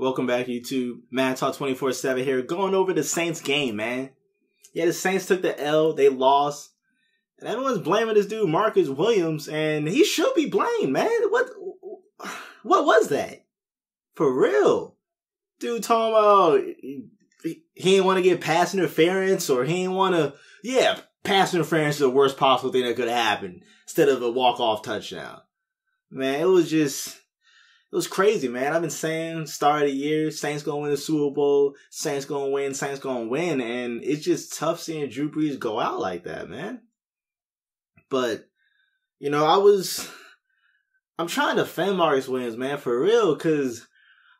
Welcome back, YouTube. Madden Talk 24 7 here, going over the Saints game, man. Yeah, the Saints took the L, they lost. And everyone's blaming this dude, Marcus Williams, and he should be blamed, man. What what was that? For real. Dude talking about he didn't want to get pass interference or he didn't want to, yeah, pass interference is the worst possible thing that could happen instead of a walk-off touchdown. Man, it was just, it was crazy, man. I've been saying start of the year, Saints gonna win the Super Bowl, Saints gonna win, Saints gonna win, and it's just tough seeing Drew Brees go out like that, man. But, you know, I was, I'm trying to defend Marcus Williams, man, for real, cause,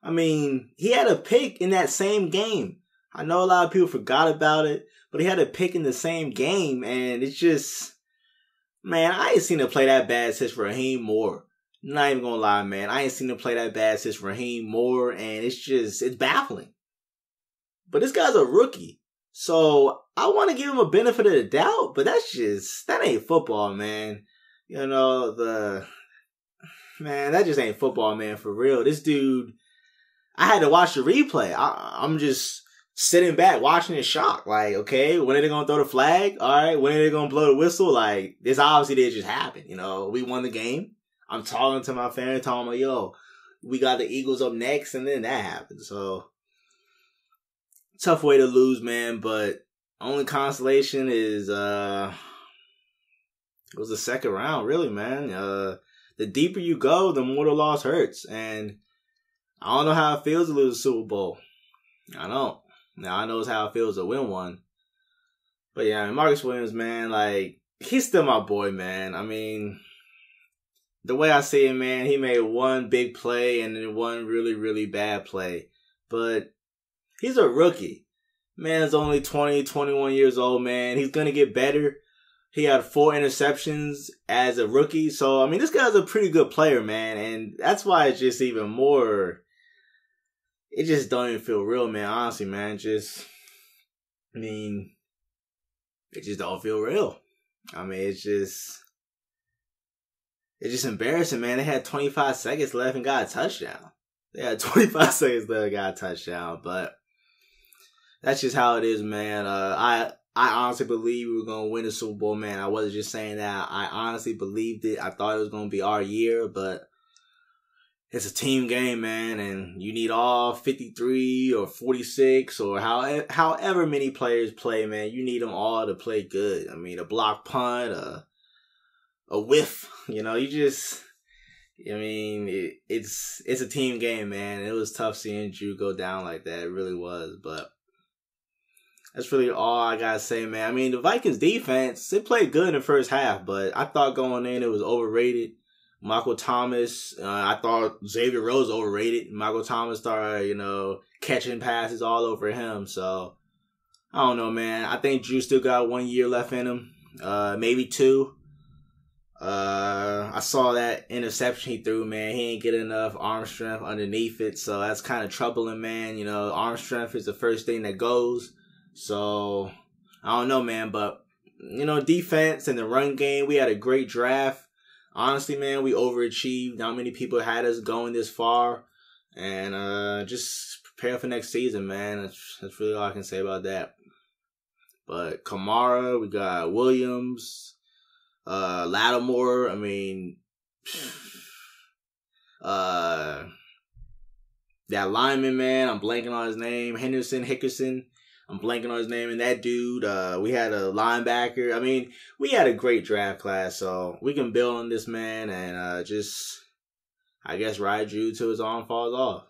I mean, he had a pick in that same game. I know a lot of people forgot about it, but he had a pick in the same game, and it's just, man, I ain't seen him play that bad since Rahim Moore. Not even gonna lie, man. I ain't seen him play that bad since Rahim Moore, and it's just, it's baffling. But this guy's a rookie. So I want to give him a benefit of the doubt, but that's just, that ain't football, man. You know, the, man, that just ain't football, man, for real. This dude, I had to watch the replay. I, I'm just, sitting back watching in shock. Like, okay, when are they gonna throw the flag? All right, when are they gonna blow the whistle? Like, this obviously did just happen. You know, we won the game. I'm talking to my family, telling them, yo, we got the Eagles up next, and then that happened. So tough way to lose, man. But only consolation is uh it was the second round, really, man. Uh the deeper you go, the more the loss hurts. And I don't know how it feels to lose a Super Bowl. I don't. Now I knows how it feels to win one. But yeah, Marcus Williams, man, like he's still my boy, man. I mean, the way I see it, man, he made one big play and then one really, really bad play. But he's a rookie. Man's only 20, 21 years old, man. He's going to get better. He had four interceptions as a rookie. So, I mean, this guy's a pretty good player, man. And that's why it's just even more it just don't even feel real, man. Honestly, man, just I mean, it just don't feel real. I mean, it's just it's just embarrassing, man. They had 25 seconds left and got a touchdown. They had 25 seconds left and got a touchdown, but that's just how it is, man. Uh, I I honestly believe we were gonna win the Super Bowl, man. I wasn't just saying that. I honestly believed it. I thought it was gonna be our year, but it's a team game, man, and you need all 53 or 46 or how, however many players play, man. You need them all to play good. I mean, a block punt, a, a whiff, you know, you just, I mean, it, it's, it's a team game, man. It was tough seeing Drew go down like that. It really was, but that's really all I gotta say, man. I mean, the Vikings defense, they played good in the first half, but I thought going in it was overrated. Michael Thomas, uh, I thought Xavier Rhodes overrated. Michael Thomas started, you know, catching passes all over him. So I don't know, man. I think Drew still got one year left in him, uh, maybe two. Uh, I saw that interception he threw, man. He ain't get enough arm strength underneath it, so that's kind of troubling, man. You know, arm strength is the first thing that goes. So I don't know, man, but you know, defense and the run game, we had a great draft honestly, man, we overachieved. Not many people had us going this far, and uh, just prepare for next season, man. That's that's really all I can say about that. But Kamara, we got Williams, uh, Lattimore. I mean, uh, that lineman, man. I'm blanking on his name. Henderson, Hickerson. I'm blanking on his name. And that dude, uh, we had a linebacker. I mean, we had a great draft class, so we can build on this man and uh, just, I guess, ride Drew till his arm falls off.